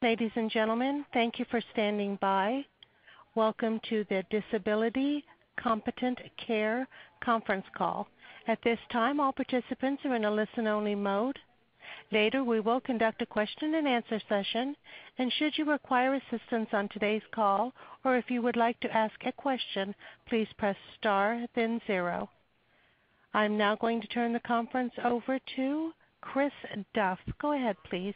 Ladies and gentlemen, thank you for standing by. Welcome to the Disability Competent Care conference call. At this time, all participants are in a listen-only mode. Later, we will conduct a question and answer session, and should you require assistance on today's call, or if you would like to ask a question, please press star then zero. I'm now going to turn the conference over to Chris Duff. Go ahead, please.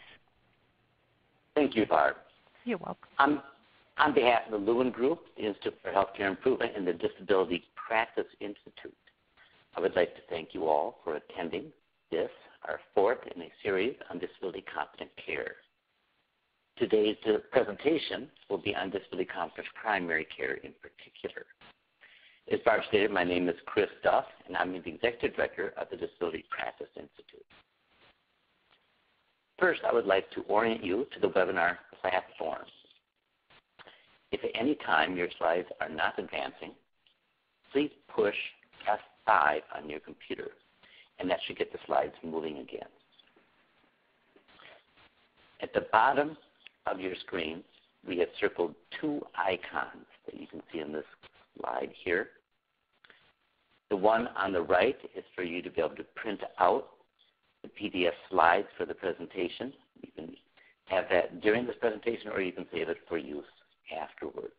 Thank you, Barb. You're welcome. On behalf of the Lewin Group, the Institute for Healthcare Improvement, and the Disability Practice Institute, I would like to thank you all for attending this, our fourth in a series on disability competent care. Today's presentation will be on disability competent primary care in particular. As Barb stated, my name is Chris Duff, and I'm the Executive Director of the Disability Practice Institute. First, I would like to orient you to the webinar platform. If at any time your slides are not advancing, please push F5 on your computer, and that should get the slides moving again. At the bottom of your screen, we have circled two icons that you can see on this slide here. The one on the right is for you to be able to print out the PDF slides for the presentation. You can have that during this presentation, or you can save it for use afterwards.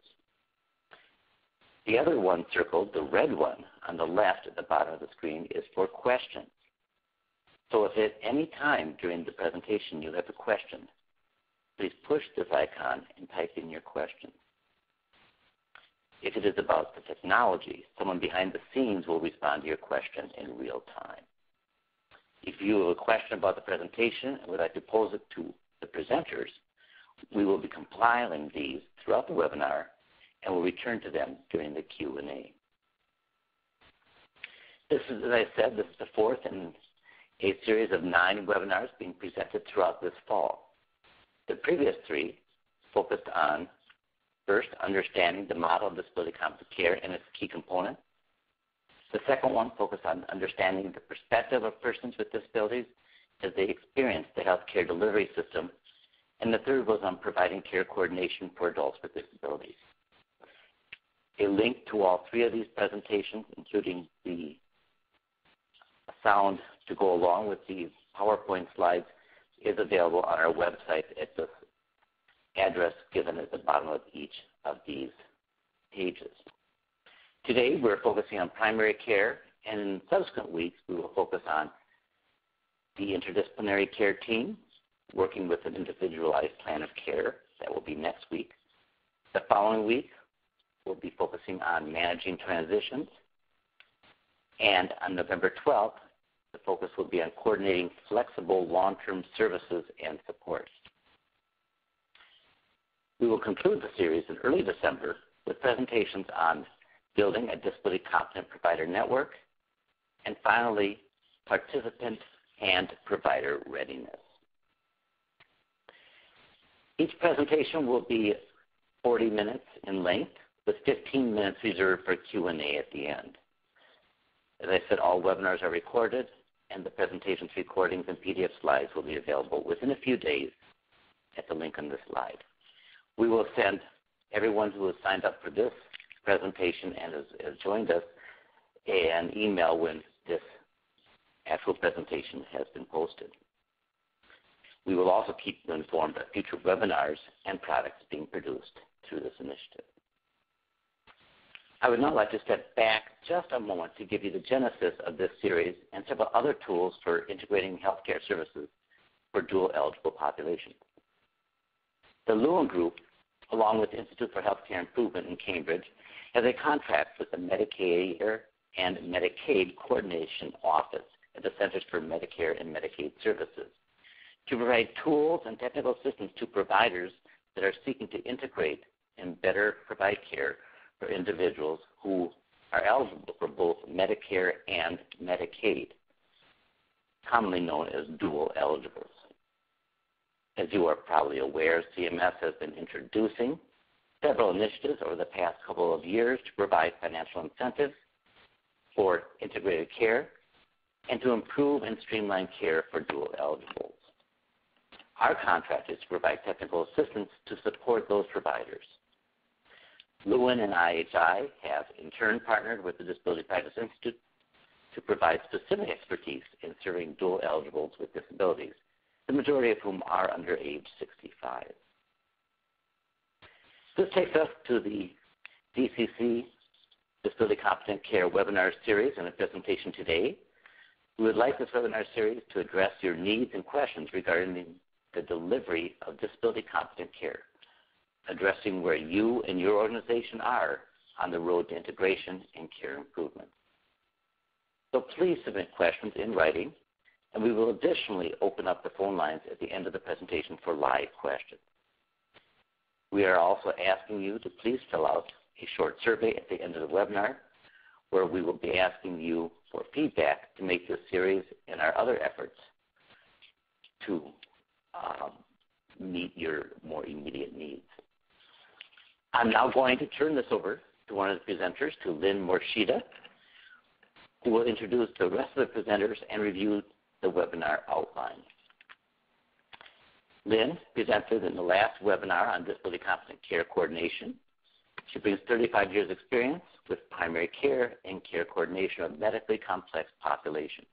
The other one circled, the red one on the left at the bottom of the screen, is for questions. So if at any time during the presentation you have a question, please push this icon and type in your question. If it is about the technology, someone behind the scenes will respond to your question in real time. If you have a question about the presentation and would like to pose it to the presenters, we will be compiling these throughout the webinar and will return to them during the Q&A. This, As I said, this is the fourth in a series of nine webinars being presented throughout this fall. The previous three focused on, first, understanding the model of disability competent care and its key components. The second one focused on understanding the perspective of persons with disabilities as they experience the healthcare delivery system. And the third was on providing care coordination for adults with disabilities. A link to all three of these presentations, including the sound to go along with these PowerPoint slides, is available on our website at the address given at the bottom of each of these pages. Today, we're focusing on primary care, and in subsequent weeks, we will focus on the interdisciplinary care team working with an individualized plan of care. That will be next week. The following week, we'll be focusing on managing transitions. And on November 12th, the focus will be on coordinating flexible long-term services and support. We will conclude the series in early December with presentations on building a disability competent provider network, and finally, participant and provider readiness. Each presentation will be 40 minutes in length, with 15 minutes reserved for Q&A at the end. As I said, all webinars are recorded, and the presentations, recordings, and PDF slides will be available within a few days at the link on this slide. We will send everyone who has signed up for this presentation and has joined us an email when this actual presentation has been posted. We will also keep you informed of future webinars and products being produced through this initiative. I would now like to step back just a moment to give you the genesis of this series and several other tools for integrating healthcare services for dual-eligible populations. The Lewin Group, along with the Institute for Healthcare Improvement in Cambridge, has a contract with the Medicare and Medicaid Coordination Office at the Centers for Medicare and Medicaid Services to provide tools and technical assistance to providers that are seeking to integrate and better provide care for individuals who are eligible for both Medicare and Medicaid, commonly known as dual eligibles. As you are probably aware, CMS has been introducing several initiatives over the past couple of years to provide financial incentives for integrated care and to improve and streamline care for dual eligibles. are contracted to provide technical assistance to support those providers. Lewin and IHI have in turn partnered with the Disability Practice Institute to provide specific expertise in serving dual eligibles with disabilities, the majority of whom are under age 65. This takes us to the DCC Disability Competent Care webinar series and a presentation today. We would like this webinar series to address your needs and questions regarding the, the delivery of disability competent care, addressing where you and your organization are on the road to integration and care improvement. So please submit questions in writing, and we will additionally open up the phone lines at the end of the presentation for live questions. We are also asking you to please fill out a short survey at the end of the webinar where we will be asking you for feedback to make this series and our other efforts to um, meet your more immediate needs. I'm now going to turn this over to one of the presenters, to Lynn Morishita, who will introduce the rest of the presenters and review the webinar outline. Lynn presented in the last webinar on disability competent care coordination. She brings 35 years experience with primary care and care coordination of medically complex populations.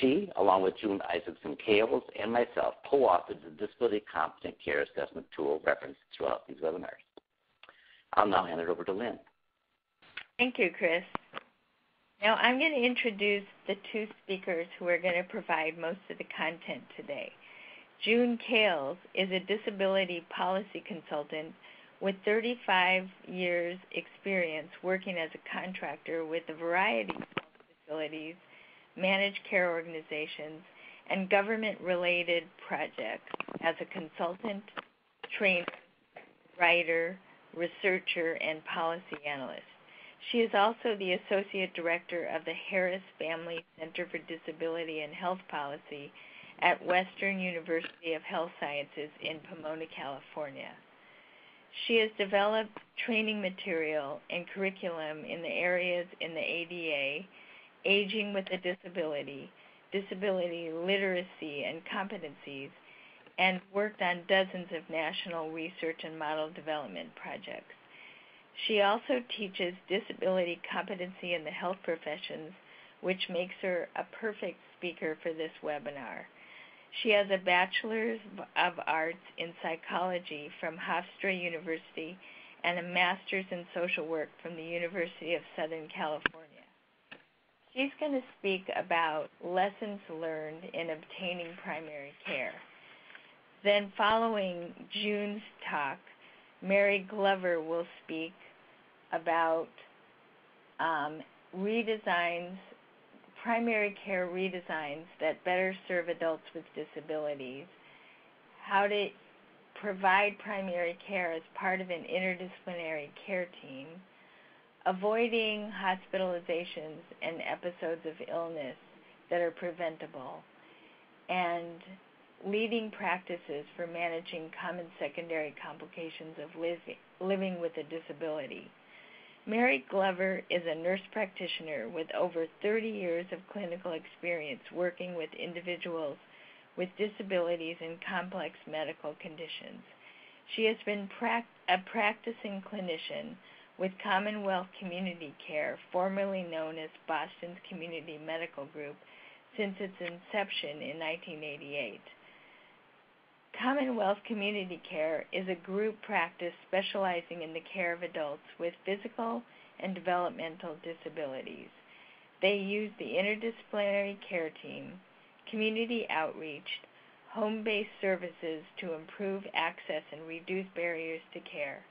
She, along with June Isaacson Kales and myself, co-authored the Disability Competent Care Assessment Tool referenced throughout these webinars. I'll now hand it over to Lynn. Thank you, Chris. Now I'm going to introduce the two speakers who are going to provide most of the content today. June Kales is a disability policy consultant with 35 years experience working as a contractor with a variety of facilities, managed care organizations, and government-related projects as a consultant, trainer, writer, researcher, and policy analyst. She is also the Associate Director of the Harris Family Center for Disability and Health Policy at Western University of Health Sciences in Pomona, California. She has developed training material and curriculum in the areas in the ADA, aging with a disability, disability literacy and competencies, and worked on dozens of national research and model development projects. She also teaches disability competency in the health professions, which makes her a perfect speaker for this webinar. She has a Bachelor's of Arts in Psychology from Hofstra University and a Master's in Social Work from the University of Southern California. She's going to speak about lessons learned in obtaining primary care. Then, following June's talk, Mary Glover will speak about um, redesigns, primary care redesigns that better serve adults with disabilities, how to provide primary care as part of an interdisciplinary care team, avoiding hospitalizations and episodes of illness that are preventable, and leading practices for managing common secondary complications of living, with a disability. Mary Glover is a nurse practitioner with over 30 years of clinical experience working with individuals with disabilities and complex medical conditions. She has been a practicing clinician with Commonwealth Community Care, formerly known as Boston's Community Medical Group, since its inception in 1988. Commonwealth Community Care is a group practice specializing in the care of adults with physical and developmental disabilities. They use the interdisciplinary care team, community outreach, home based services to improve access and reduce barriers to care.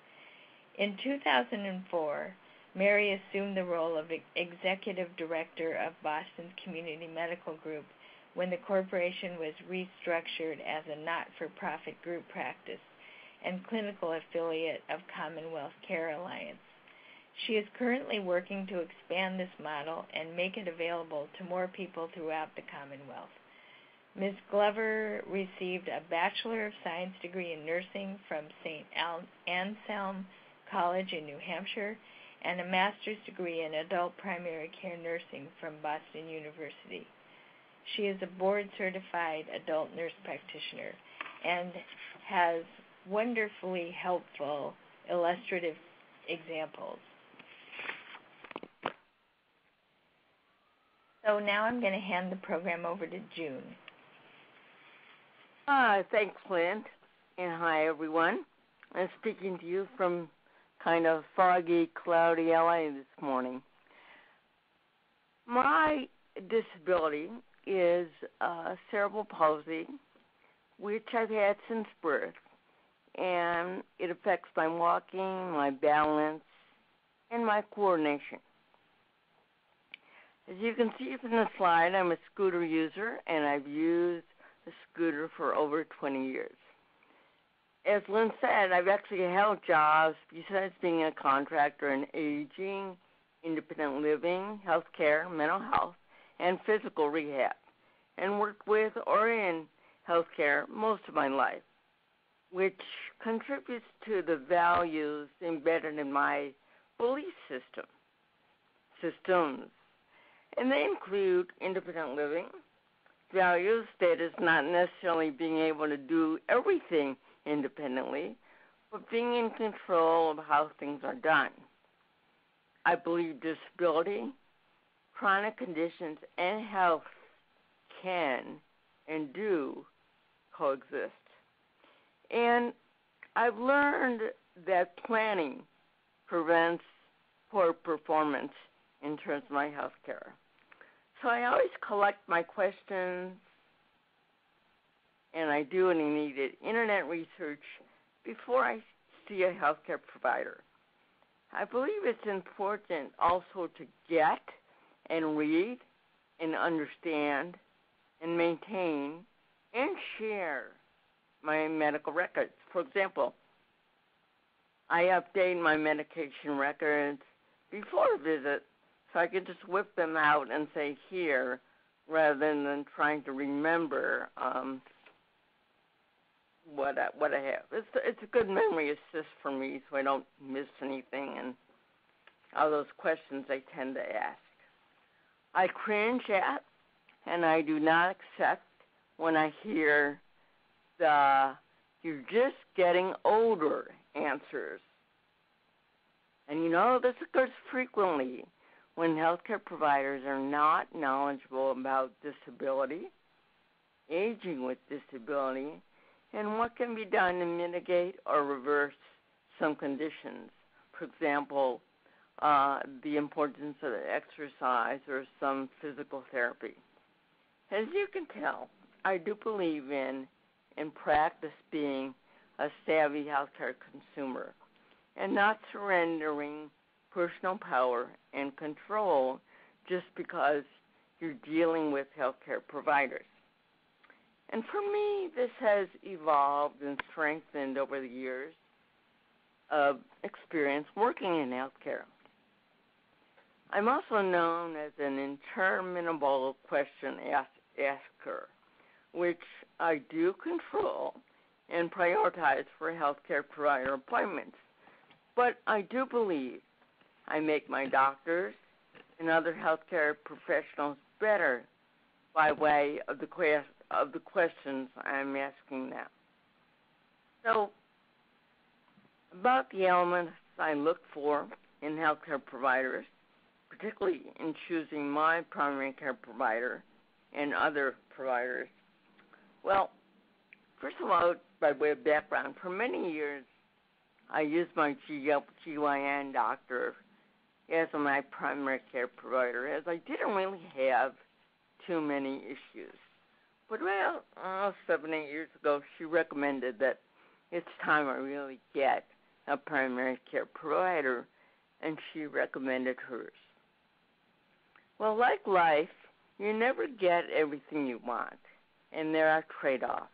In 2004, Mary assumed the role of Executive Director of Boston's Community Medical Group when the corporation was restructured as a not for profit group practice and clinical affiliate of Commonwealth Care Alliance. She is currently working to expand this model and make it available to more people throughout the Commonwealth. Ms. Glover received a Bachelor of Science degree in nursing from St. Anselm College in New Hampshire and a master's degree in adult primary care nursing from Boston University. She is a board certified adult nurse practitioner and has wonderfully helpful illustrative examples. So now I'm going to hand the program over to June. Hi, thanks, Lynn. And hi, everyone. I'm speaking to you from kind of foggy, cloudy LA this morning. My disability is uh, cerebral palsy, which I've had since birth, and it affects my walking, my balance, and my coordination. As you can see from the slide, I'm a scooter user, and I've used the scooter for over 20 years. As Lynn said, I've actually held jobs besides being a contractor in aging, independent living, healthcare, mental health, and physical rehab, and worked with or in healthcare most of my life, which contributes to the values embedded in my belief system systems. And they include independent living, values that is not necessarily being able to do everything independently, but being in control of how things are done. I believe disability, chronic conditions, and health can and do coexist. And I've learned that planning prevents poor performance in terms of my health care. So I always collect my questions and I do any needed internet research before I see a healthcare provider. I believe it's important also to get and read and understand and maintain and share my medical records. For example, I update my medication records before a visit so I can just whip them out and say here rather than trying to remember um, what I, what I have. It's it's a good memory assist for me, so I don't miss anything and all those questions I tend to ask. I cringe at, and I do not accept when I hear the "you're just getting older" answers. And you know this occurs frequently when healthcare providers are not knowledgeable about disability, aging with disability, and what can be done to mitigate or reverse some conditions. For example, uh, the importance of exercise or some physical therapy. As you can tell, I do believe in and practice being a savvy healthcare consumer and not surrendering personal power and control just because you're dealing with healthcare providers. And for me, this has evolved and strengthened over the years of experience working in healthcare. I'm also known as an interminable question asker, which I do control and prioritize for healthcare provider appointments. But I do believe I make my doctors and other healthcare professionals better by way of the quest of the questions I'm asking now. So, about the elements I look for in healthcare providers, particularly in choosing my primary care provider and other providers. Well, first of all, by way of background, for many years I used my GYN doctor as my primary care provider, as I didn't really have too many issues. But well, uh, seven, eight years ago, she recommended that it's time I really get a primary care provider, and she recommended hers. Well, like life, you never get everything you want, and there are trade offs.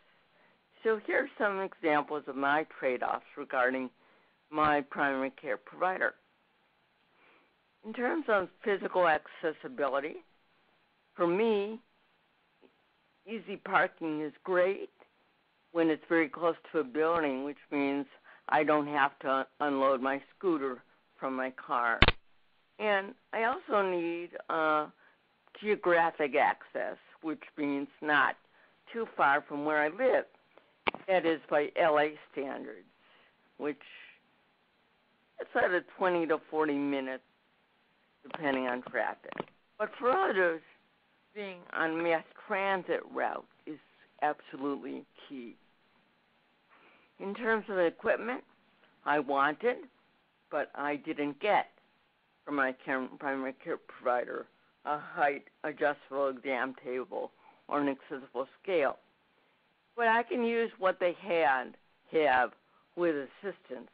So here are some examples of my trade offs regarding my primary care provider. In terms of physical accessibility, for me, easy parking is great when it's very close to a building, which means I don't have to unload my scooter from my car. And I also need uh, geographic access, which means not too far from where I live. That is by LA standards, which it's at a 20 to 40 minutes, depending on traffic. But for others, being on mass transit route is absolutely key. In terms of equipment, I wanted, but I didn't get from my primary care provider a height adjustable exam table or an accessible scale. But I can use what they had have with assistance.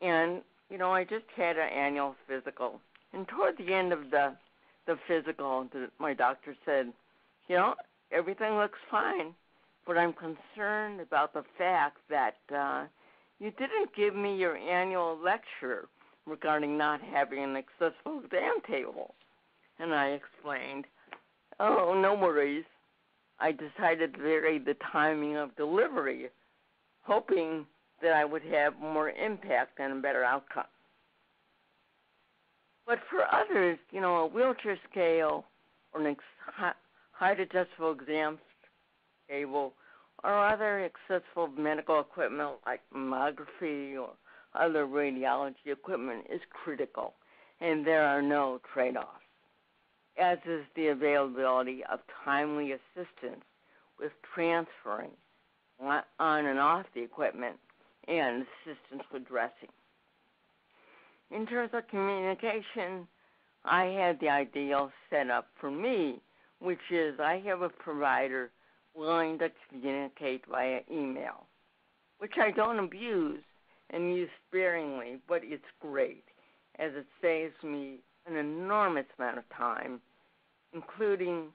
And you know, I just had an annual physical, and toward the end of the the physical, the, my doctor said, you know, everything looks fine, but I'm concerned about the fact that uh, you didn't give me your annual lecture regarding not having an accessible exam table. And I explained, oh, no worries. I decided to vary the timing of delivery, hoping that I would have more impact and a better outcome. But for others, you know, a wheelchair scale or an height adjustable exam table or other accessible medical equipment like mammography or other radiology equipment is critical, and there are no trade offs, as is the availability of timely assistance with transferring on and off the equipment and assistance with dressing. In terms of communication, I had the ideal set up for me, which is I have a provider willing to communicate via email, which I don't abuse and use sparingly, but it's great as it saves me an enormous amount of time, including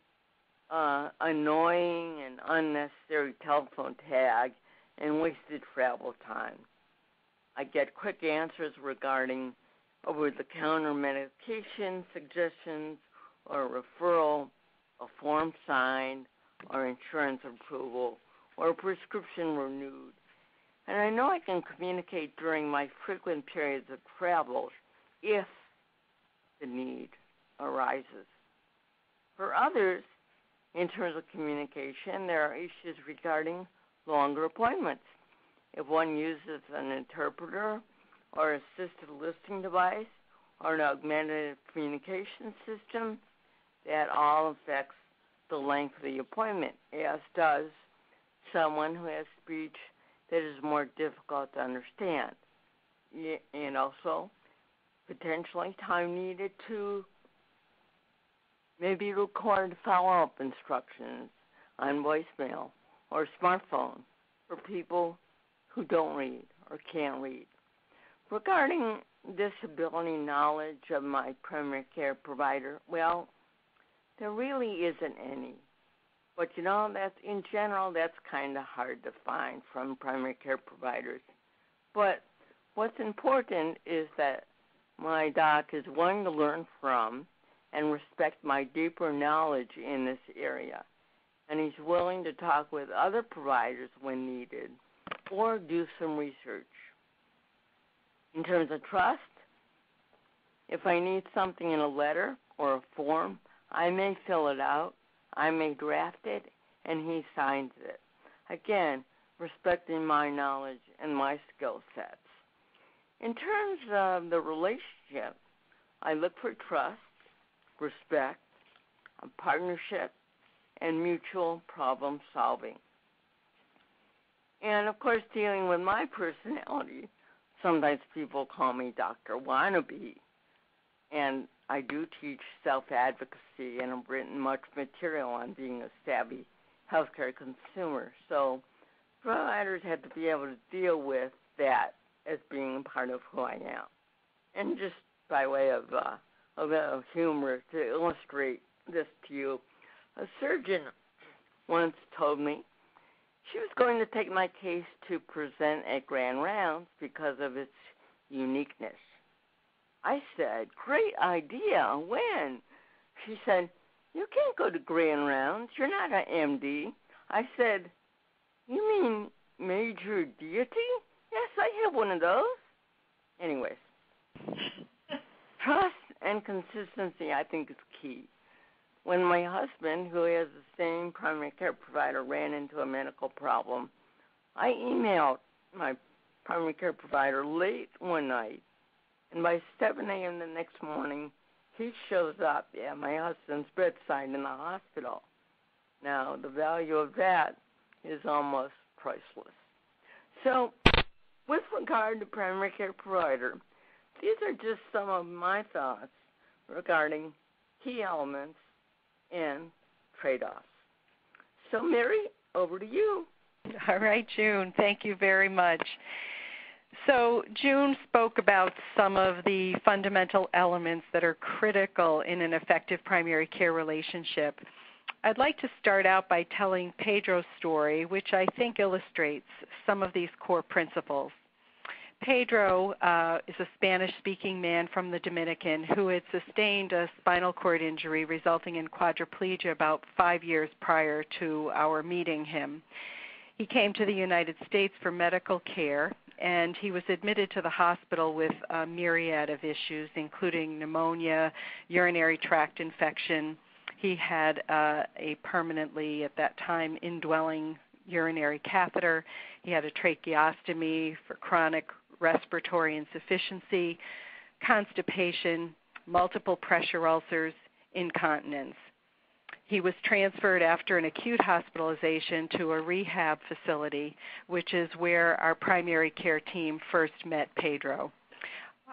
uh, annoying and unnecessary telephone tag and wasted travel time. I get quick answers regarding over the counter medication suggestions or referral, a form signed, or insurance approval, or prescription renewed. And I know I can communicate during my frequent periods of travel if the need arises. For others, in terms of communication, there are issues regarding longer appointments. If one uses an interpreter or assisted listening device or an augmented communication system, that all affects the length of the appointment, as does someone who has speech that is more difficult to understand. And also, potentially, time needed to maybe record follow up instructions on voicemail or smartphone for people who don't read or can't read. Regarding disability knowledge of my primary care provider, well, there really isn't any. But you know, that's in general that's kind of hard to find from primary care providers. But what's important is that my doc is willing to learn from and respect my deeper knowledge in this area. And he's willing to talk with other providers when needed or do some research. In terms of trust, if I need something in a letter or a form, I may fill it out, I may draft it, and he signs it. Again, respecting my knowledge and my skill sets. In terms of the relationship, I look for trust, respect, partnership, and mutual problem solving. And of course, dealing with my personality, sometimes people call me Dr. Wannabe. And I do teach self advocacy and I've written much material on being a savvy healthcare consumer. So providers have to be able to deal with that as being part of who I am. And just by way of uh, a little humor to illustrate this to you, a surgeon once told me she was going to take my case to present at Grand Rounds because of its uniqueness. I said, Great idea. When? She said, You can't go to Grand Rounds. You're not an MD. I said, You mean major deity? Yes, I have one of those. Anyways, trust and consistency, I think, is key. When my husband, who has the same primary care provider, ran into a medical problem, I emailed my primary care provider late one night, and by 7 a.m. the next morning, he shows up at my husband's bedside in the hospital. Now, the value of that is almost priceless. So, with regard to primary care provider, these are just some of my thoughts regarding key elements and trade offs. So, Mary, over to you. All right, June. Thank you very much. So, June spoke about some of the fundamental elements that are critical in an effective primary care relationship. I'd like to start out by telling Pedro's story, which I think illustrates some of these core principles. Pedro uh, is a Spanish speaking man from the Dominican who had sustained a spinal cord injury resulting in quadriplegia about five years prior to our meeting him. He came to the United States for medical care and he was admitted to the hospital with a myriad of issues, including pneumonia, urinary tract infection. He had uh, a permanently, at that time, indwelling urinary catheter. He had a tracheostomy for chronic respiratory insufficiency, constipation, multiple pressure ulcers, incontinence. He was transferred after an acute hospitalization to a rehab facility, which is where our primary care team first met Pedro.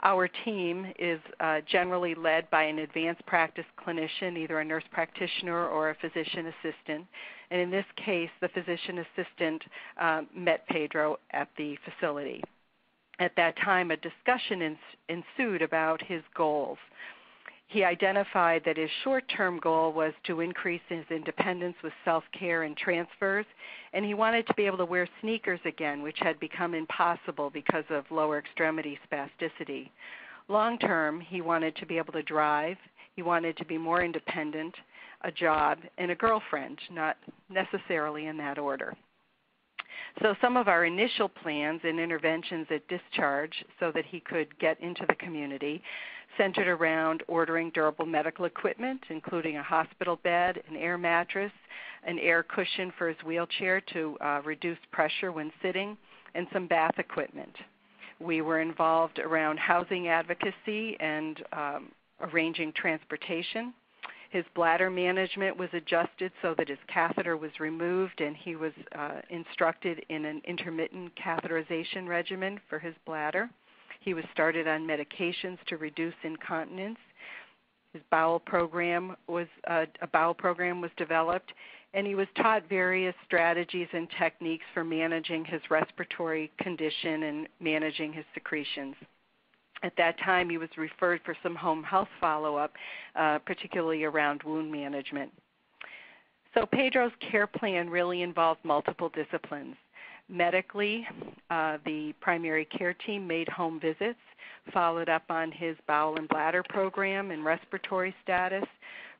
Our team is uh, generally led by an advanced practice clinician, either a nurse practitioner or a physician assistant. And in this case, the physician assistant uh, met Pedro at the facility at that time, a discussion ensued about his goals. He identified that his short term goal was to increase his independence with self care and transfers, and he wanted to be able to wear sneakers again, which had become impossible because of lower extremity spasticity. Long term, he wanted to be able to drive, he wanted to be more independent, a job, and a girlfriend, not necessarily in that order. So some of our initial plans and interventions at discharge so that he could get into the community centered around ordering durable medical equipment, including a hospital bed, an air mattress, an air cushion for his wheelchair to uh, reduce pressure when sitting, and some bath equipment. We were involved around housing advocacy and um, arranging transportation. His bladder management was adjusted so that his catheter was removed, and he was uh, instructed in an intermittent catheterization regimen for his bladder. He was started on medications to reduce incontinence. His bowel program was uh, a bowel program was developed, and he was taught various strategies and techniques for managing his respiratory condition and managing his secretions at that time, he was referred for some home health follow up, uh, particularly around wound management. So, Pedro's care plan really involved multiple disciplines. Medically, uh, the primary care team made home visits, followed up on his bowel and bladder program and respiratory status,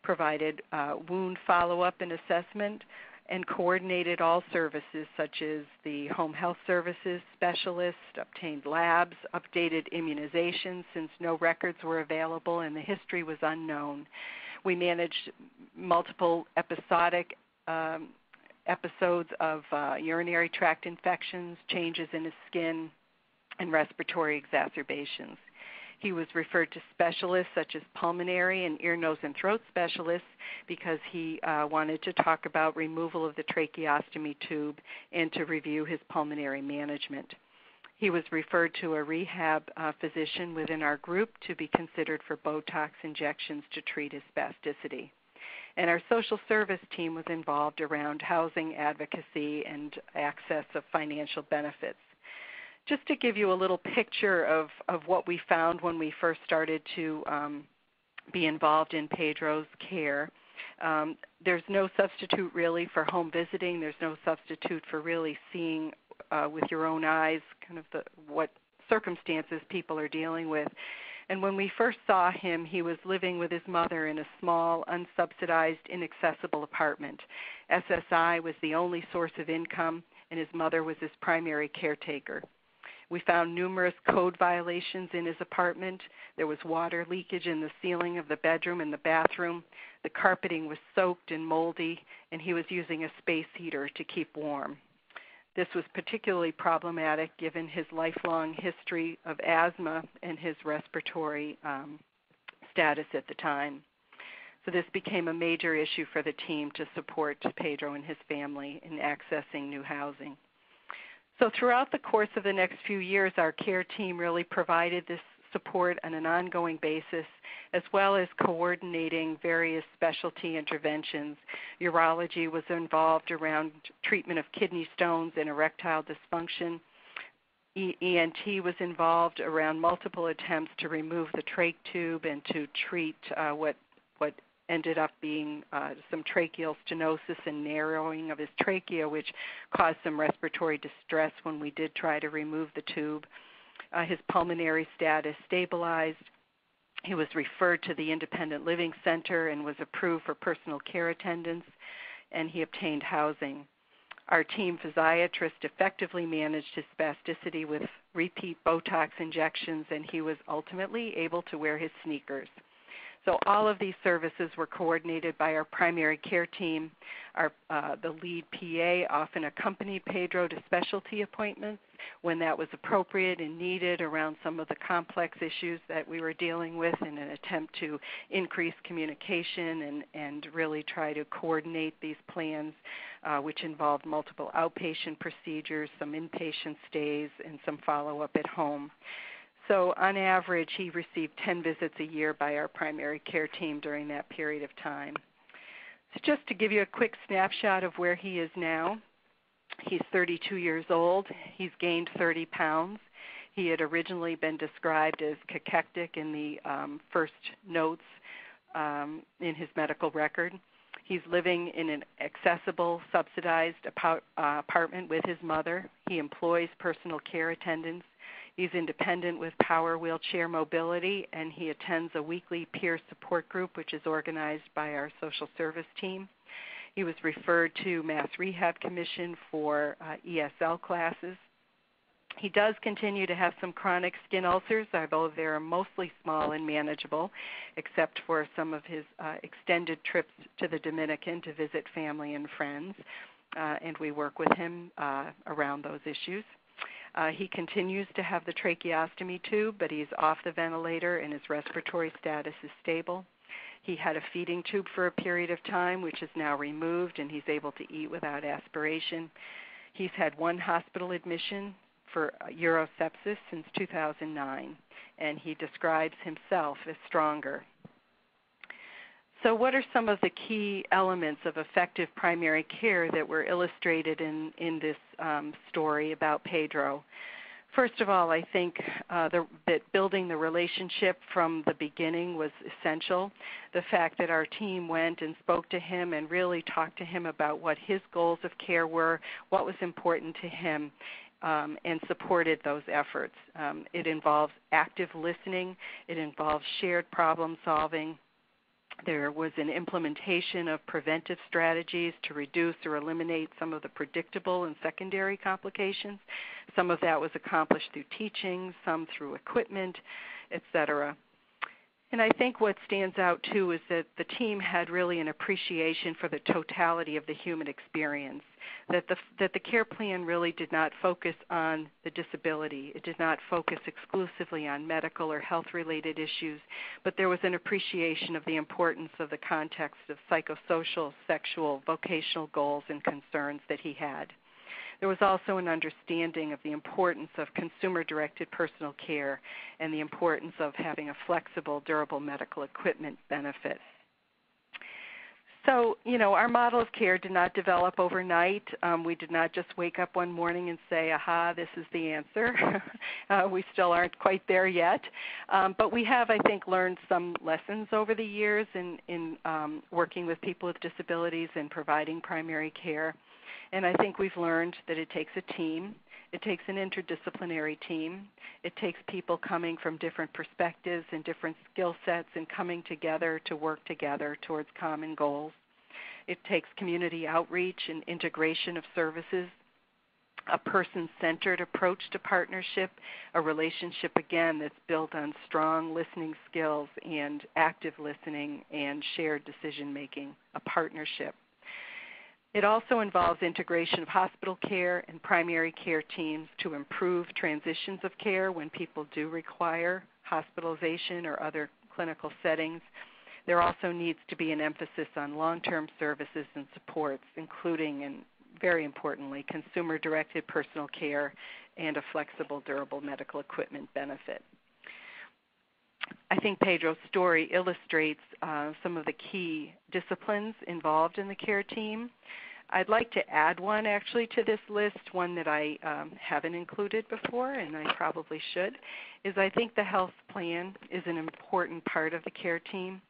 provided uh, wound follow up and assessment, and coordinated all services such as the home health services specialist, obtained labs, updated immunizations since no records were available and the history was unknown. We managed multiple episodic um, episodes of uh, urinary tract infections, changes in his skin, and respiratory exacerbations. He was referred to specialists such as pulmonary and ear, nose, and throat specialists because he uh, wanted to talk about removal of the tracheostomy tube and to review his pulmonary management. He was referred to a rehab uh, physician within our group to be considered for Botox injections to treat his spasticity. And our social service team was involved around housing advocacy and access of financial benefits just to give you a little picture of, of what we found when we first started to um, be involved in Pedro's care. Um, there's no substitute really for home visiting. There's no substitute for really seeing uh, with your own eyes kind of the, what circumstances people are dealing with. And when we first saw him, he was living with his mother in a small, unsubsidized, inaccessible apartment. SSI was the only source of income, and his mother was his primary caretaker. We found numerous code violations in his apartment. There was water leakage in the ceiling of the bedroom and the bathroom. The carpeting was soaked and moldy, and he was using a space heater to keep warm. this was particularly problematic given his lifelong history of asthma and his respiratory um, status at the time. So this became a major issue for the team to support Pedro and his family in accessing new housing. So throughout the course of the next few years, our care team really provided this support on an ongoing basis, as well as coordinating various specialty interventions. Urology was involved around treatment of kidney stones and erectile dysfunction. ENT was involved around multiple attempts to remove the trach tube and to treat uh, what what ended up being uh, some tracheal stenosis and narrowing of his trachea, which caused some respiratory distress when we did try to remove the tube. Uh, his pulmonary status stabilized. He was referred to the Independent Living Center and was approved for personal care attendance, and he obtained housing. Our team physiatrist effectively managed his spasticity with repeat Botox injections, and he was ultimately able to wear his sneakers. So all of these services were coordinated by our primary care team. Our, uh, the lead PA often accompanied Pedro to specialty appointments when that was appropriate and needed around some of the complex issues that we were dealing with in an attempt to increase communication and, and really try to coordinate these plans, uh, which involved multiple outpatient procedures, some inpatient stays, and some follow up at home. So, on average, he received 10 visits a year by our primary care team during that period of time. So, just to give you a quick snapshot of where he is now, he's 32 years old. He's gained 30 pounds. He had originally been described as cachectic in the um, first notes um, in his medical record. He's living in an accessible, subsidized apart- uh, apartment with his mother. He employs personal care attendants. He's independent with power wheelchair mobility, and he attends a weekly peer support group, which is organized by our social service team. He was referred to Mass Rehab Commission for uh, ESL classes. He does continue to have some chronic skin ulcers, although they are mostly small and manageable, except for some of his uh, extended trips to the Dominican to visit family and friends. Uh, and we work with him uh, around those issues. Uh, he continues to have the tracheostomy tube, but he's off the ventilator and his respiratory status is stable. He had a feeding tube for a period of time, which is now removed, and he's able to eat without aspiration. He's had one hospital admission for urosepsis since 2009, and he describes himself as stronger so, what are some of the key elements of effective primary care that were illustrated in, in this um, story about Pedro? First of all, I think uh, the, that building the relationship from the beginning was essential. The fact that our team went and spoke to him and really talked to him about what his goals of care were, what was important to him, um, and supported those efforts. Um, it involves active listening, it involves shared problem solving, there was an implementation of preventive strategies to reduce or eliminate some of the predictable and secondary complications. Some of that was accomplished through teaching, some through equipment, etc. And I think what stands out too is that the team had really an appreciation for the totality of the human experience. That the that the care plan really did not focus on the disability. It did not focus exclusively on medical or health related issues, but there was an appreciation of the importance of the context of psychosocial, sexual, vocational goals and concerns that he had. There was also an understanding of the importance of consumer directed personal care and the importance of having a flexible, durable medical equipment benefit. So, you know, our model of care did not develop overnight. Um, we did not just wake up one morning and say, aha, this is the answer. uh, we still aren't quite there yet. Um, but we have, I think, learned some lessons over the years in, in um, working with people with disabilities and providing primary care. And I think we've learned that it takes a team. It takes an interdisciplinary team. It takes people coming from different perspectives and different skill sets and coming together to work together towards common goals. It takes community outreach and integration of services, a person centered approach to partnership, a relationship again that's built on strong listening skills and active listening and shared decision making, a partnership It also involves integration of hospital care and primary care teams to improve transitions of care when people do require hospitalization or other clinical settings. There also needs to be an emphasis on long term services and supports, including and very importantly, consumer directed personal care and a flexible, durable medical equipment benefit. I think Pedro's story illustrates uh, some of the key disciplines involved in the care team. I'd like to add one actually to this list, one that I um, haven't included before, and I probably should, is I think the health plan is an important part of the care team.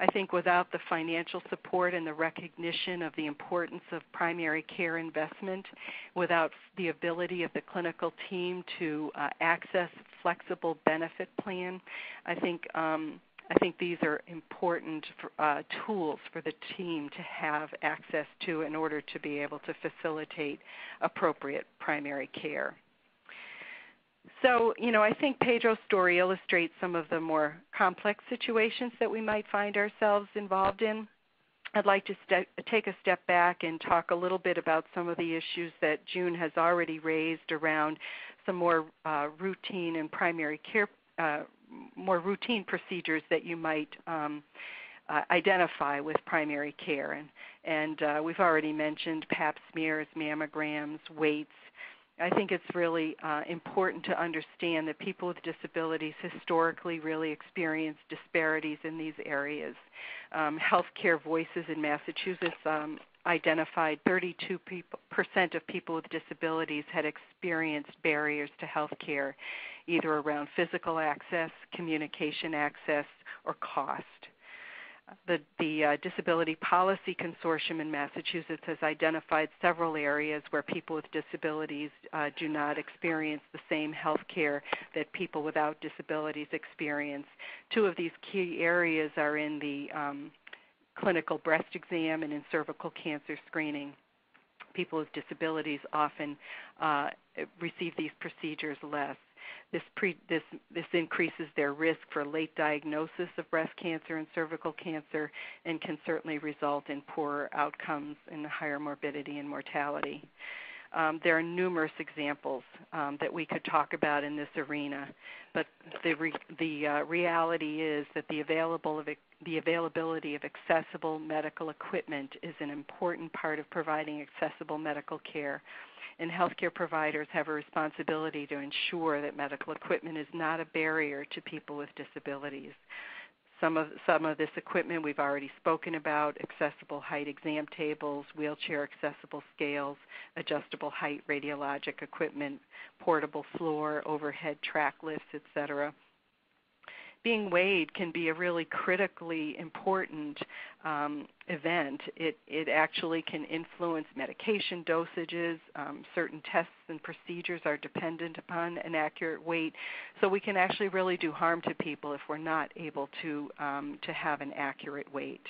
I think without the financial support and the recognition of the importance of primary care investment, without the ability of the clinical team to uh, access flexible benefit plan, I think um, I think these are important uh, tools for the team to have access to in order to be able to facilitate appropriate primary care. So, you know, I think Pedro's story illustrates some of the more complex situations that we might find ourselves involved in. I'd like to take a step back and talk a little bit about some of the issues that June has already raised around some more uh, routine and primary care uh, more routine procedures that you might um, uh, identify with primary care. And, and uh, we've already mentioned pap smears, mammograms, weights. I think it's really uh, important to understand that people with disabilities historically really experience disparities in these areas. Um, healthcare Voices in Massachusetts um, identified 32% of people with disabilities had experienced barriers to health care, either around physical access, communication access, or cost. The, the uh, Disability Policy Consortium in Massachusetts has identified several areas where people with disabilities uh, do not experience the same health care that people without disabilities experience. Two of these key areas are in the um, clinical breast exam and in cervical cancer screening. People with disabilities often uh, receive these procedures less. This, pre, this, this increases their risk for late diagnosis of breast cancer and cervical cancer and can certainly result in poorer outcomes and higher morbidity and mortality. Um, there are numerous examples um, that we could talk about in this arena, but the, re- the uh, reality is that the, available of, the availability of accessible medical equipment is an important part of providing accessible medical care and healthcare providers have a responsibility to ensure that medical equipment is not a barrier to people with disabilities. Some of some of this equipment we've already spoken about: accessible height exam tables, wheelchair accessible scales, adjustable height radiologic equipment, portable floor, overhead track lifts, etc being weighed can be a really critically important um, event. It, it actually can influence medication dosages. Um, certain tests and procedures are dependent upon an accurate weight. So we can actually really do harm to people if we're not able to, um, to have an accurate weight.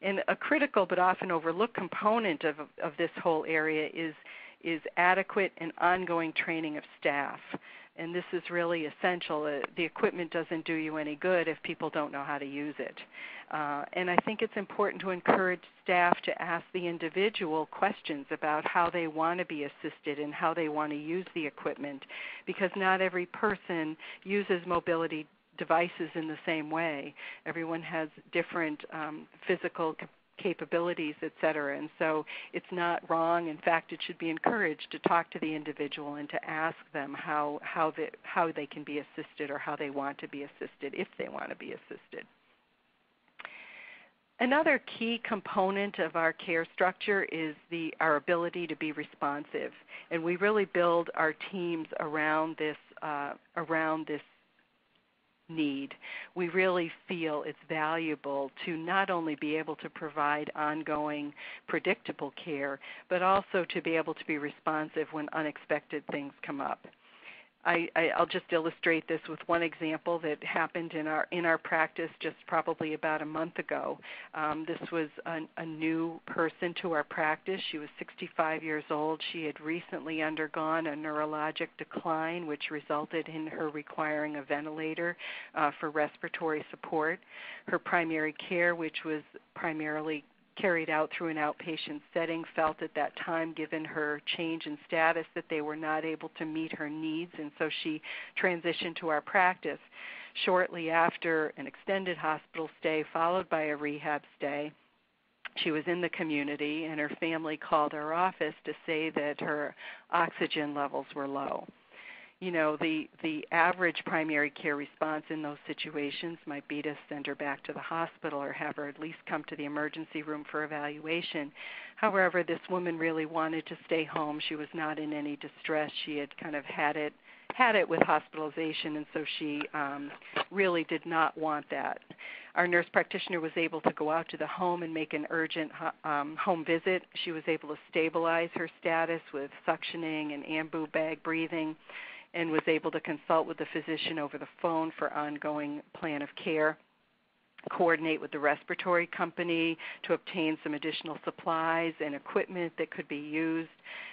And a critical but often overlooked component of, of this whole area is, is adequate and ongoing training of staff and this is really essential. Uh, the equipment doesn't do you any good if people don't know how to use it. Uh, and I think it's important to encourage staff to ask the individual questions about how they want to be assisted and how they want to use the equipment, because not every person uses mobility devices in the same way. Everyone has different um, physical capabilities, et cetera. And so it's not wrong. In fact, it should be encouraged to talk to the individual and to ask them how, how, the, how they can be assisted or how they want to be assisted if they want to be assisted. Another key component of our care structure is the, our ability to be responsive, and we really build our teams around this uh, around this need. We really feel it's valuable to not only be able to provide ongoing, predictable care, but also to be able to be responsive when unexpected things come up. I, will just illustrate this with one example that happened in our in our practice just probably about a month ago. Um, this was a, a new person to our practice. She was 65 years old. She had recently undergone a neurologic decline, which resulted in her requiring a ventilator uh, for respiratory support. Her primary care, which was primarily carried out through an outpatient setting felt at that time, given her change in status, that they were not able to meet her needs, and so she transitioned to our practice. Shortly after an extended hospital stay, followed by a rehab stay, she was in the community, and her family called our office to say that her oxygen levels were low you know the the average primary care response in those situations might be to send her back to the hospital or have her at least come to the emergency room for evaluation. However this woman really wanted to stay home. She was not in any distress. She had kind of had it had it with hospitalization and so she um really did not want that. Our nurse practitioner was able to go out to the home and make an urgent um, home visit. She was able to stabilize her status with suctioning and ambu bag breathing and was able to consult with the physician over the phone for ongoing plan of care coordinate with the respiratory company to obtain some additional supplies and equipment that could be used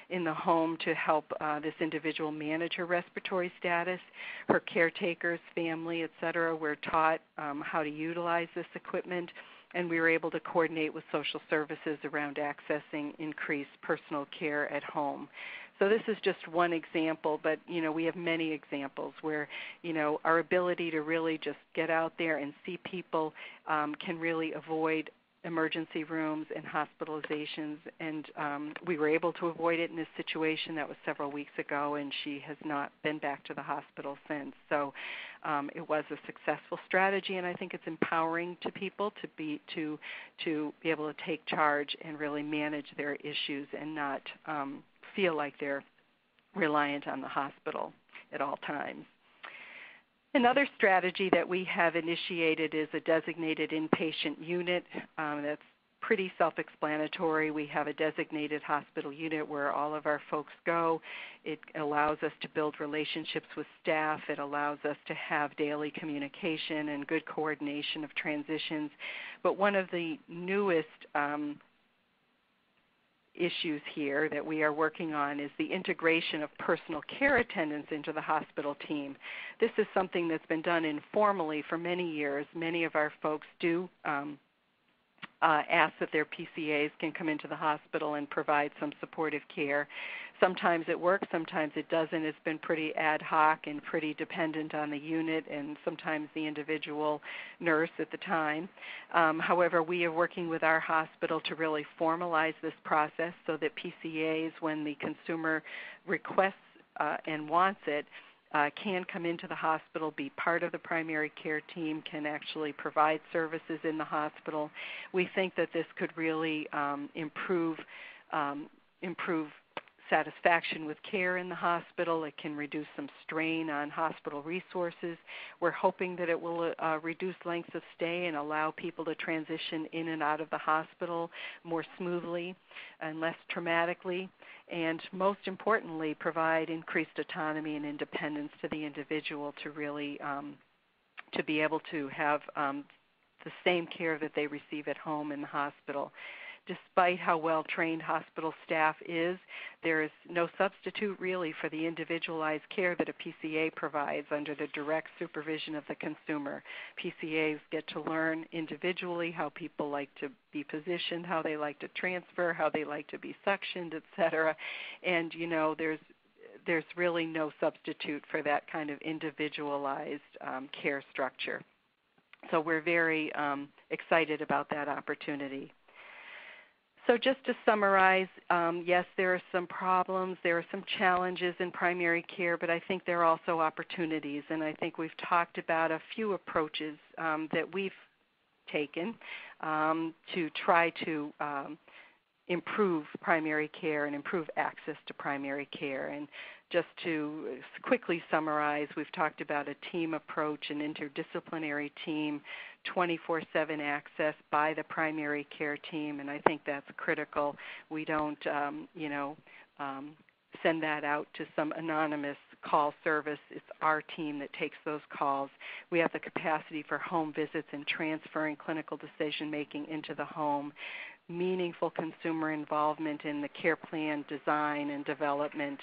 in the home to help uh, this individual manage her respiratory status. Her caretakers, family, etc., were taught um, how to utilize this equipment, and we were able to coordinate with social services around accessing increased personal care at home. So this is just one example, but you know we have many examples where you know our ability to really just get out there and see people um, can really avoid emergency rooms and hospitalizations. And um, we were able to avoid it in this situation. That was several weeks ago and she has not been back to the hospital since. So um, it was a successful strategy and I think it's empowering to people to be to to be able to take charge and really manage their issues and not um, feel like they're reliant on the hospital at all times. Another strategy that we have initiated is a designated inpatient unit. Um, that's pretty self explanatory. We have a designated hospital unit where all of our folks go. It allows us to build relationships with staff, it allows us to have daily communication and good coordination of transitions. But one of the newest um, issues here that we are working on is the integration of personal care attendants into the hospital team. This is something that's been done informally for many years. Many of our folks do um, uh, ask that their PCAs can come into the hospital and provide some supportive care. Sometimes it works, sometimes it doesn't. It's been pretty ad hoc and pretty dependent on the unit and sometimes the individual nurse at the time. Um, however, we are working with our hospital to really formalize this process so that PCAs, when the consumer requests uh, and wants it, uh, can come into the hospital, be part of the primary care team, can actually provide services in the hospital. We think that this could really um, improve um, improve satisfaction with care in the hospital. It can reduce some strain on hospital resources. We're hoping that it will uh, reduce lengths of stay and allow people to transition in and out of the hospital more smoothly and less traumatically. And most importantly, provide increased autonomy and independence to the individual to really um, to be able to have um, the same care that they receive at home in the hospital despite how well trained hospital staff is, there is no substitute really for the individualized care that a PCA provides under the direct supervision of the consumer. PCAs get to learn individually how people like to be positioned, how they like to transfer, how they like to be suctioned, etc. And you know, there's there's really no substitute for that kind of individualized um, care structure. So we're very um, excited about that opportunity. So, just to summarize, um, yes, there are some problems, there are some challenges in primary care, but I think there are also opportunities. And I think we've talked about a few approaches um, that we've taken um, to try to um, improve primary care and improve access to primary care. And just to quickly summarize, we've talked about a team approach, an interdisciplinary team 24 7 access by the primary care team, and I think that's critical. We don't, um, you know, um, send that out to some anonymous call service. It's our team that takes those calls. We have the capacity for home visits and transferring clinical decision making into the home, meaningful consumer involvement in the care plan design and development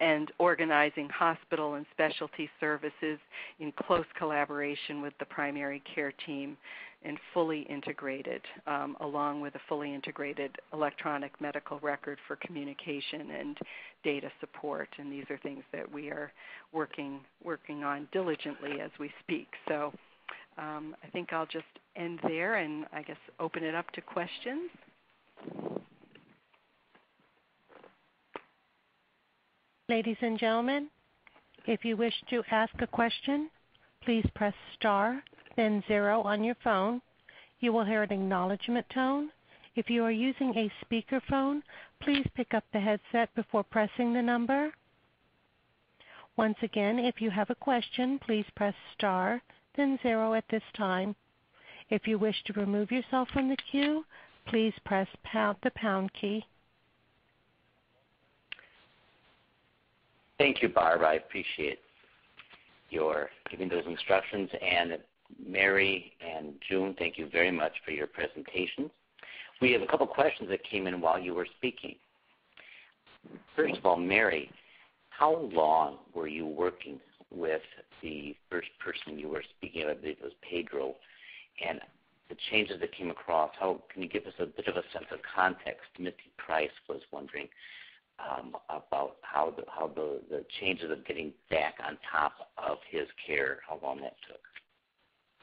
and organizing hospital and specialty services in close collaboration with the primary care team and fully integrated, um, along with a fully integrated electronic medical record for communication and data support. And these are things that we are working working on diligently as we speak. So um, I think I'll just end there and I guess open it up to questions. Ladies and gentlemen, if you wish to ask a question, please press star then zero on your phone. You will hear an acknowledgment tone. If you are using a speakerphone, please pick up the headset before pressing the number. Once again, if you have a question, please press star then zero at this time. If you wish to remove yourself from the queue, please press the pound key. Thank you, Barb. I appreciate your giving those instructions. And Mary and June, thank you very much for your presentations. We have a couple questions that came in while you were speaking. First of all, Mary, how long were you working with the first person you were speaking of? I believe it was Pedro. And the changes that came across, how can you give us a bit of a sense of context? Misty Price was wondering um, about how the how the, the changes of getting back on top of his care, how long that took.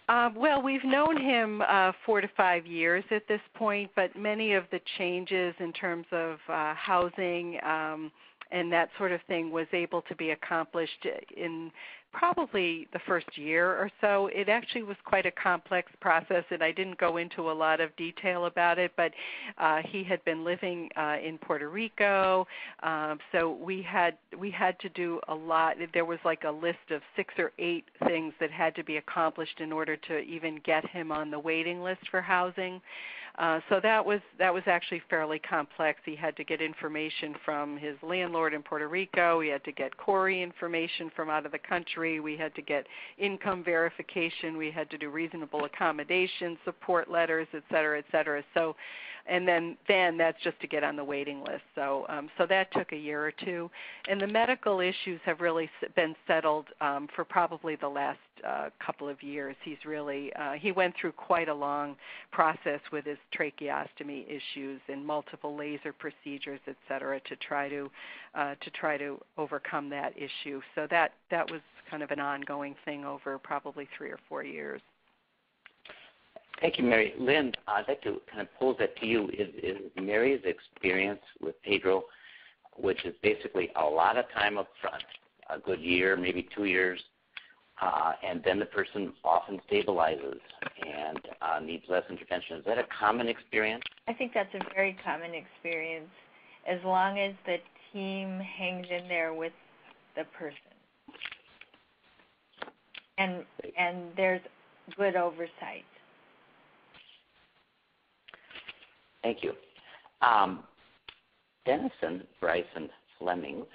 Uh, well, we've known him uh, four to five years at this point, but many of the changes in terms of uh, housing um, and that sort of thing was able to be accomplished in probably the first year or so. It actually was quite a complex process, and I didn't go into a lot of detail about it. But uh, he had been living uh, in Puerto Rico, um, so we had we had to do a lot. There was like a list of six or eight things that had to be accomplished in order to even get him on the waiting list for housing. Uh, so that was that was actually fairly complex. He had to get information from his landlord in Puerto Rico. We had to get CORI information from out of the country. We had to get income verification. We had to do reasonable accommodation, support letters, et cetera, et cetera. So and then then that's just to get on the waiting list. So um, so that took a year or two, and the medical issues have really been settled um, for probably the last uh, couple of years. He's really uh, he went through quite a long process with his tracheostomy issues and multiple laser procedures, et cetera, to try to uh, to try to overcome that issue. So that that was kind of an ongoing thing over probably three or four years. Thank you, Mary. Lynn, I'd like to kind of pose that to you. Is, is Mary's experience with Pedro, which is basically a lot of time up front, a good year, maybe two years, uh, and then the person often stabilizes and uh, needs less intervention. Is that a common experience? I think that's a very common experience as long as the team hangs in there with the person. And and there's good oversight. Thank you. Um, Dennison Bryson Fleming's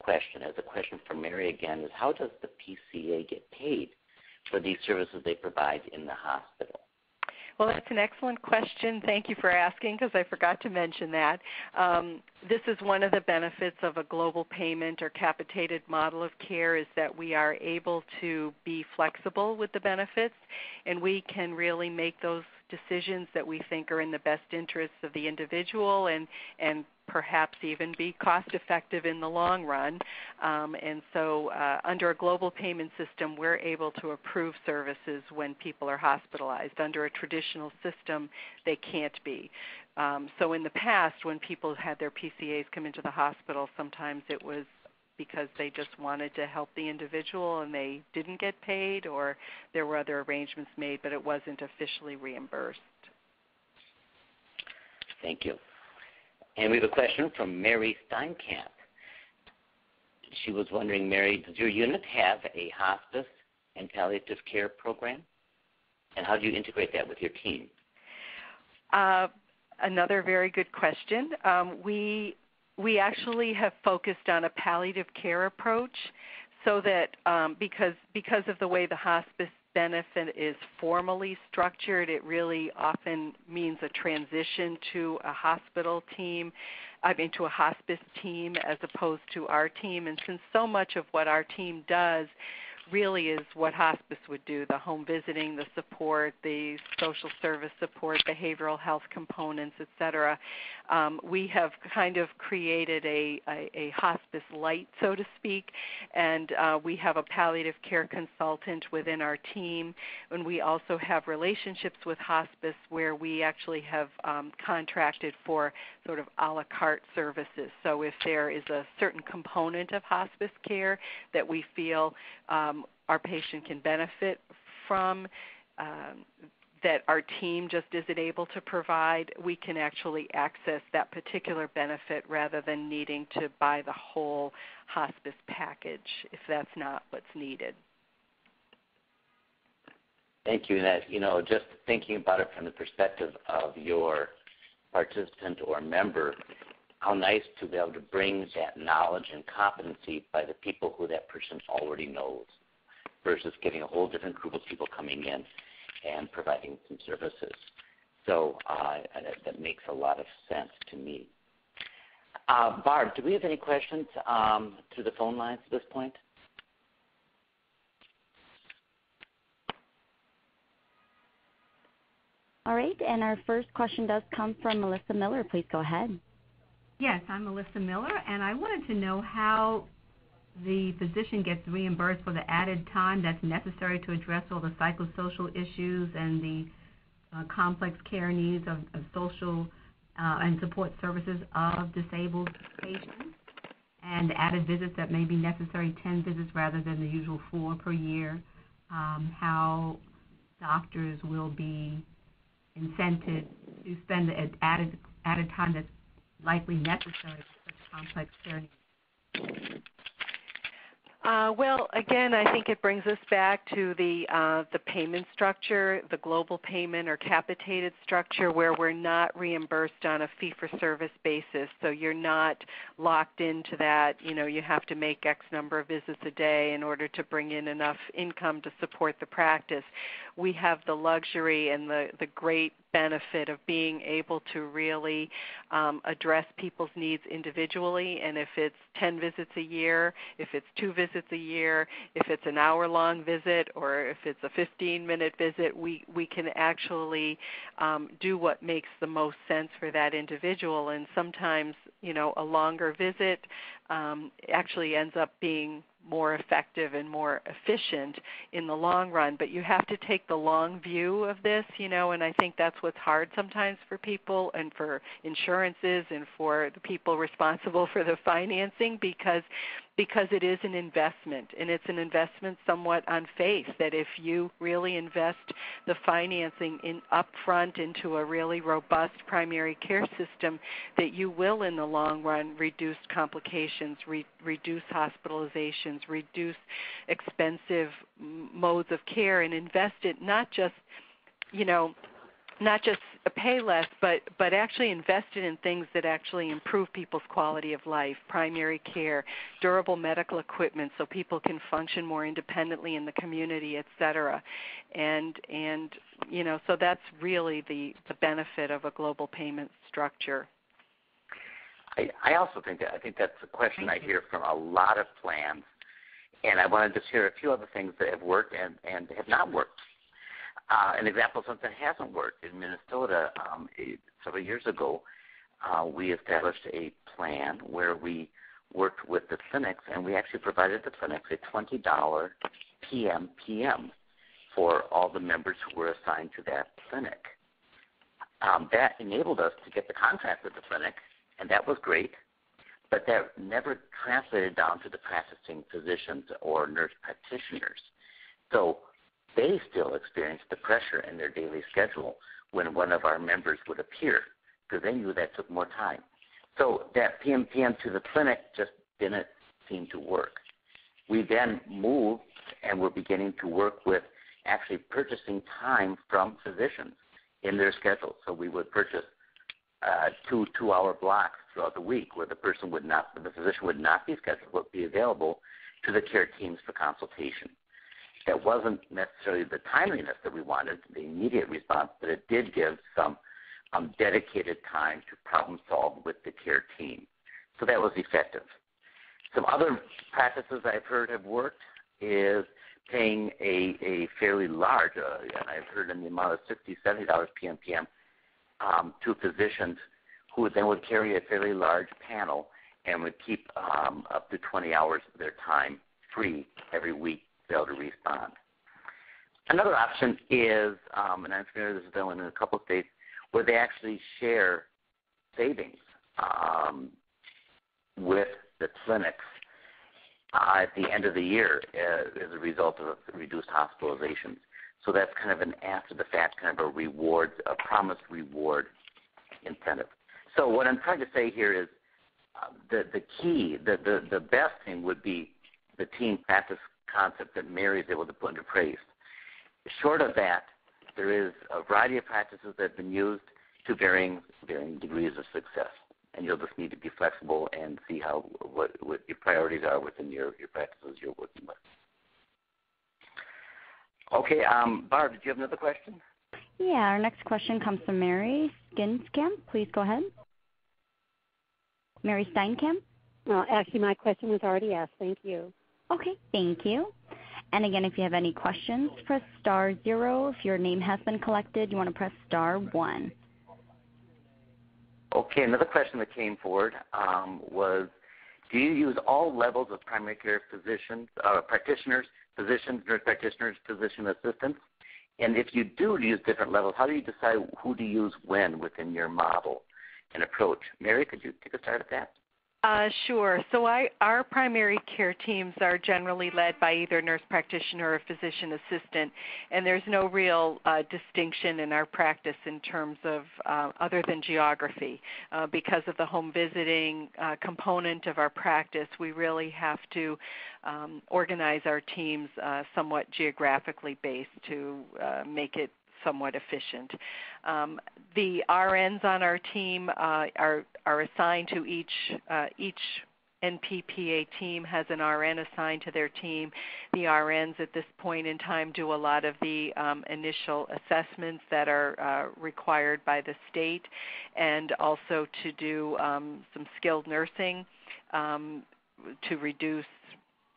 question, as a question for Mary again, is how does the PCA get paid for these services they provide in the hospital? Well, that's an excellent question. Thank you for asking because I forgot to mention that. Um, this is one of the benefits of a global payment or capitated model of care is that we are able to be flexible with the benefits and we can really make those decisions that we think are in the best interests of the individual and and perhaps even be cost effective in the long run. Um, and so, uh, under a global payment system, we're able to approve services when people are hospitalized. Under a traditional system, they can't be. Um, so, in the past, when people had their PCAs come into the hospital, sometimes it was because they just wanted to help the individual and they didn't get paid, or there were other arrangements made, but it wasn't officially reimbursed. Thank you. And we have a question from Mary Steinkamp. She was wondering, Mary, does your unit have a hospice and palliative care program? And how do you integrate that with your team? Uh, another very good question. Um, we we actually have focused on a palliative care approach so that um, because because of the way the hospice benefit is formally structured, it really often means a transition to a hospital team I mean, to a hospice team as opposed to our team. And since so much of what our team does really is what hospice would do the home visiting, the support, the social service support, behavioral health components, et cetera. Um, we have kind of created a, a, a, hospice light, so to speak, and uh, we have a palliative care consultant within our team, and we also have relationships with hospice where we actually have um, contracted for sort of a la carte services. So if there is a certain component of hospice care that we feel um, our patient can benefit from, um, that our team just isn't able to provide, we can actually access that particular benefit rather than needing to buy the whole hospice package if that's not what's needed. Thank you. And that you know, just thinking about it from the perspective of your participant or member, how nice to be able to bring that knowledge and competency by the people who that person already knows versus getting a whole different group of people coming in and providing some services. So uh, that, that, makes a lot of sense to me. Uh, Barb, do we have any questions um, through the phone lines at this point? All right, and our first question does come from Melissa Miller. Please go ahead. Yes, I'm Melissa Miller, and I wanted to know how the physician gets reimbursed for the added time that's necessary to address all the psychosocial issues and the uh, complex care needs of, of social uh, and support services of disabled patients, and added visits that may be necessary 10 visits rather than the usual four per year. Um, how doctors will be incented to spend the added added time that's likely necessary for such complex care needs. Uh, well, again, I think it brings us back to the uh, the payment structure, the global payment or capitated structure, where we're not reimbursed on a fee-for-service basis. So you're not locked into that. You know, you have to make X number of visits a day in order to bring in enough income to support the practice. We have the luxury and the the great benefit of being able to really um, address people's needs individually. And if it's 10 visits a year, if it's two visits a year, if it's an hour long visit, or if it's a 15 minute visit, we, we can actually um, do what makes the most sense for that individual. And sometimes, you know, a longer visit um, actually ends up being more effective and more efficient in the long run but you have to take the long view of this you know and i think that's what's hard sometimes for people and for insurances and for the people responsible for the financing because because it is an investment and it's an investment somewhat on faith that if you really invest the financing in upfront into a really robust primary care system that you will in the long run reduce complications re- reduce hospitalizations reduce expensive modes of care and invest it not just you know not just Uh, pay less, but but actually invested in things that actually improve people's quality of life, primary care, durable medical equipment, so people can function more independently in the community, et cetera. And and you know, so that's really the the benefit of a global payment structure. I, I also think that I think that's a question I hear from a lot of plans, and I want to just share a few other things that have worked and and have not worked. Uh, an example of something that hasn't worked in Minnesota um, several years ago, uh, we established a plan where we worked with the clinics and we actually provided the clinics a $20 PM PM for all the members who were assigned to that clinic. Um, that enabled us to get the contract with the clinic, and that was great, but that never translated down to the practicing physicians or nurse practitioners. So they still experienced the pressure in their daily schedule when one of our members would appear because they knew that took more time. So that PMPM to the clinic just didn't seem to work. We then moved and were beginning to work with actually purchasing time from physicians in their schedule. So we would purchase uh, two two-hour blocks throughout the week where the person would not, the physician would not be scheduled, but be available to the care teams for consultation that wasn't necessarily the timeliness that we wanted, the immediate response, but it did give some um, dedicated time to problem solve with the care team. So that was effective. Some other practices I've heard have worked is paying a, a fairly large, uh, and I've heard in the amount of $60, $70 PMPM um, to physicians who then would carry a fairly large panel and would keep um, up to 20 hours of their time free every week to respond. Another option is, um, and I'm familiar with this done in a couple of states, where they actually share savings um, with the clinics uh, at the end of the year uh, as a result of reduced hospitalizations. So that's kind of an after the fact kind of a reward, a promised reward incentive. So what I'm trying to say here is uh, the the key, the, the the best thing would be the team practice concept that Mary is able to put into place. Short of that, there is a variety of practices that have been used to varying varying degrees of success, and you'll just need to be flexible and see how what, what your priorities are within your your practices you're working with. Okay, um, Barb, did you have another question? Yeah, our next question comes from Mary Steinkamp. Please go ahead. Mary Steinkamp? No, actually, my question was already asked. Thank you. Okay, thank you. And again, if you have any questions, press star zero. If your name has been collected, you want to press star one. Okay, another question that came forward um, was, do you use all levels of primary care physicians, uh, practitioners, physicians, nurse practitioners, physician assistants? And if you do use different levels, how do you decide who to use when within your model and approach? Mary, could you take a start at that? Uh, sure. So I, our primary care teams are generally led by either a nurse practitioner or a physician assistant, and there's no real uh, distinction in our practice in terms of uh, other than geography. Uh, because of the home visiting uh, component of our practice, we really have to um, organize our teams uh, somewhat geographically based to make it somewhat efficient. Um, the RNs on our team uh, are are assigned to each uh, each NPPA team has an RN assigned to their team. The RNs at this point in time do a lot of the um, initial assessments that are uh, required by the state and also to do um, some skilled nursing um, to reduce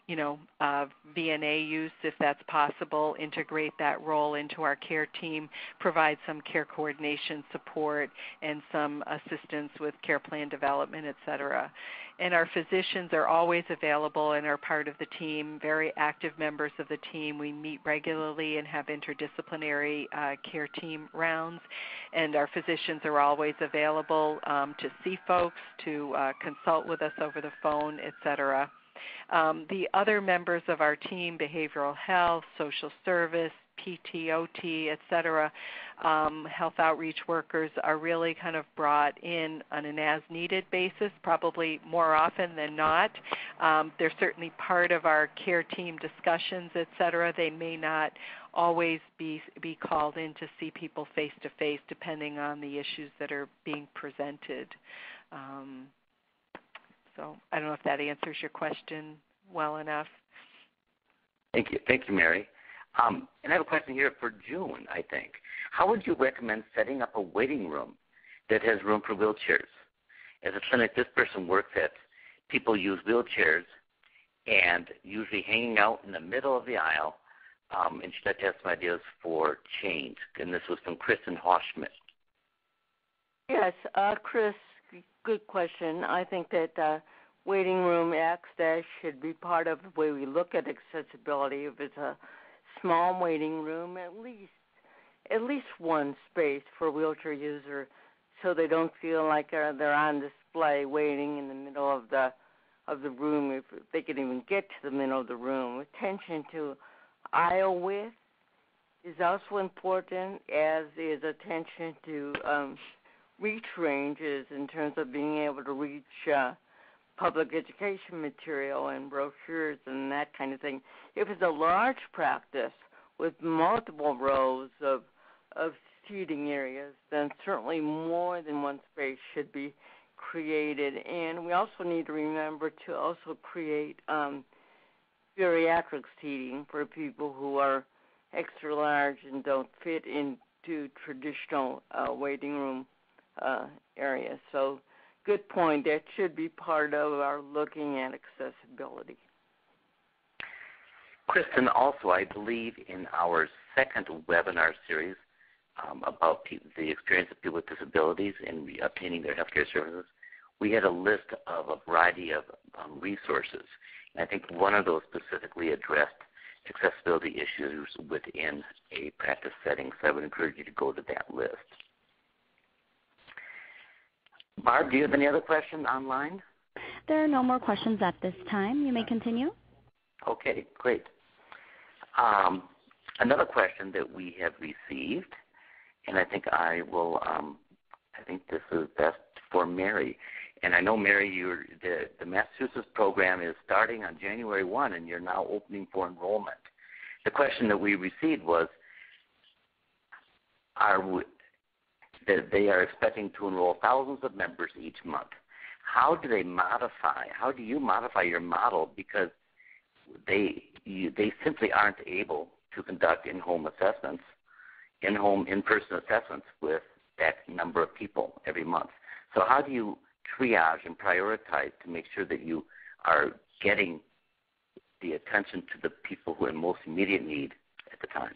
you know, uh, VNA use if that's possible, integrate that role into our care team, provide some care coordination support and some assistance with care plan development, et cetera. And our physicians are always available and are part of the team, very active members of the team. We meet regularly and have interdisciplinary uh, care team rounds. And our physicians are always available um, to see folks, to uh, consult with us over the phone, et cetera. Um, the other members of our team, behavioral health, social service, PTOT, et cetera, um, health outreach workers are really kind of brought in on an as needed basis, probably more often than not. Um, they're certainly part of our care team discussions, et cetera. They may not always be be called in to see people face to face, depending on the issues that are being presented. Um, so I don't know if that answers your question well enough. Thank you. Thank you, Mary. Um, and I have a question here for June, I think. How would you recommend setting up a waiting room that has room for wheelchairs? As a clinic this person works at, people use wheelchairs and usually hanging out in the middle of the aisle. Um, and she'd like to have some ideas for change. And this was from Kristen Hoschmidt. Yes, uh, Chris, good question. I think that uh, waiting room access should be part of the way we look at accessibility. If it's a small waiting room, at least at least one space for wheelchair user, so they don't feel like they're, they're on display waiting in the middle of the of the room. If they can even get to the middle of the room, attention to aisle width is also important, as is attention to um, reach ranges in terms of being able to reach uh, public education material and brochures and that kind of thing. If it's a large practice with multiple rows of of seating areas, then certainly more than one space should be created. And we also need to remember to also create um, bariatric seating for people who are extra large and don't fit into traditional uh, waiting room uh, area. So, good point. That should be part of our looking at accessibility. Kristen, also, I believe in our second webinar series um, about the experience of people with disabilities in obtaining their healthcare services, we had a list of a variety of um, resources. And I think one of those specifically addressed accessibility issues within a practice setting, so I would encourage you to go to that list. Barb, do you have any other questions online? There are no more questions at this time. You may continue. Okay, great. Um, another question that we have received, and I think I will. Um, I think this is best for Mary. And I know, Mary, you're, the, the Massachusetts program is starting on January 1, and you're now opening for enrollment. The question that we received was, are we, that they are expecting to enroll thousands of members each month. How do they modify? How do you modify your model because they you, they simply aren't able to conduct in-home assessments, in-home in-person assessments with that number of people every month. So how do you triage and prioritize to make sure that you are getting the attention to the people who are in most immediate need at the time?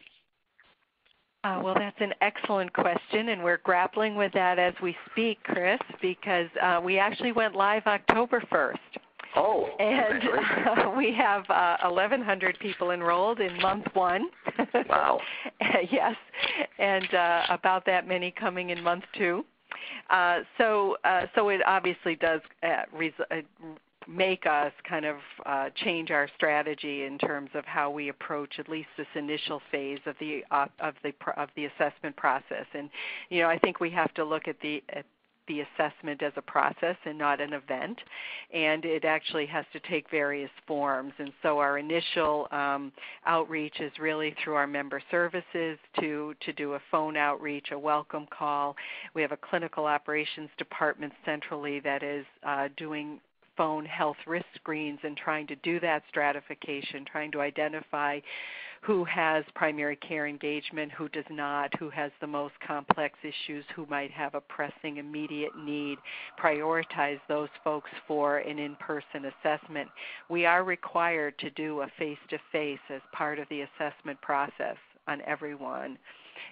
Uh, well, that's an excellent question, and we're grappling with that as we speak, Chris, because uh, we actually went live October 1st. Oh, and uh, we have uh, 1,100 people enrolled in month one. Wow. yes, and uh, about that many coming in month two. Uh, so, uh, so it obviously does uh, res- uh, make us kind of uh, change our strategy in terms of how we approach at least this initial phase of the uh, of the of the assessment process. And you know, I think we have to look at the at the assessment as a process and not an event. And it actually has to take various forms. And so our initial um, outreach is really through our member services to, to do a phone outreach, a welcome call. We have a clinical operations department centrally that is uh, doing phone health risk screens and trying to do that stratification, trying to identify who has primary care engagement, who does not, who has the most complex issues, who might have a pressing immediate need, prioritize those folks for an in person assessment. We are required to do a face to face as part of the assessment process on everyone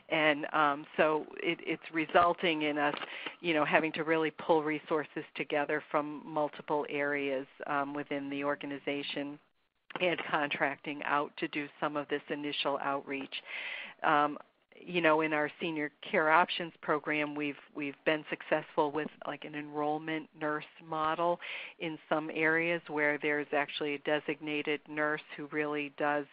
and um, so it, it's resulting in us, you know, having to really pull resources together from multiple areas um, within the organization and contracting out to do some of this initial outreach. Um, you know, in our senior care options program, we've we've been successful with like an enrollment nurse model in some areas where there's actually a designated nurse who really does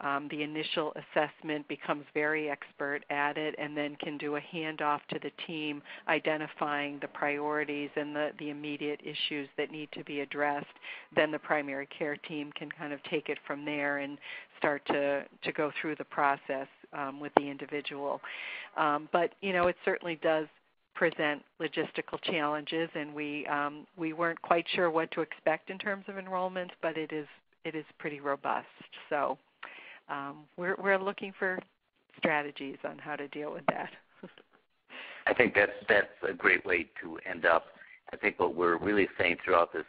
um, the initial assessment, becomes very expert at it, and then can do a handoff to the team, identifying the priorities and the the immediate issues that need to be addressed. Then the primary care team can kind of take it from there and start to to go through the process um, with the individual. Um, but you know, it certainly does present logistical challenges, and we um, we weren't quite sure what to expect in terms of enrollment, but it is it is pretty robust. So um, we're we're looking for strategies on how to deal with that. I think that's that's a great way to end up. I think what we're really saying throughout this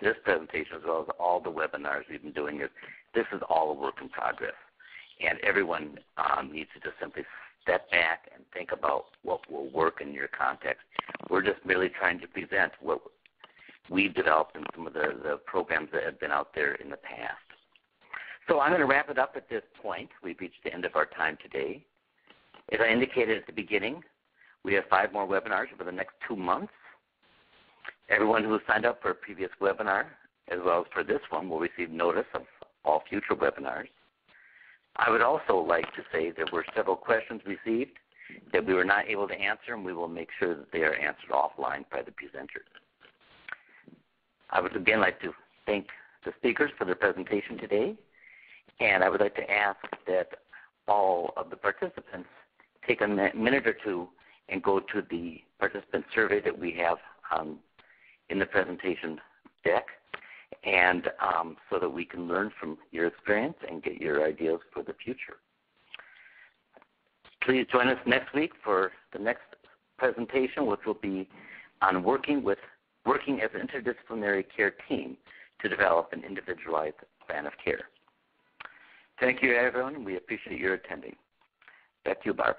this presentation, as well as all the webinars we've been doing, is this is all a work in progress and everyone um, needs to just simply step back and think about what will work in your context. We're just merely trying to present what we've developed in some of the, the programs that have been out there in the past. So I'm going to wrap it up at this point. We've reached the end of our time today. As I indicated at the beginning, we have five more webinars over the next two months. Everyone who signed up for a previous webinar, as well as for this one, will receive notice of all future webinars. I would also like to say there were several questions received that we were not able to answer, and we will make sure that they are answered offline by the presenters. I would again like to thank the speakers for their presentation today, and I would like to ask that all of the participants take a minute or two and go to the participant survey that we have um, in the presentation deck and um, so that we can learn from your experience and get your ideas for the future. Please join us next week for the next presentation, which will be on working with working as an interdisciplinary care team to develop an individualized plan of care. Thank you, everyone. We appreciate your attending. Back to you, Barb.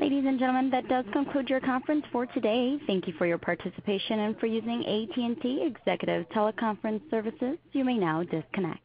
Ladies and gentlemen, that does conclude your conference for today. Thank you for your participation and for using AT&T Executive Teleconference Services. You may now disconnect.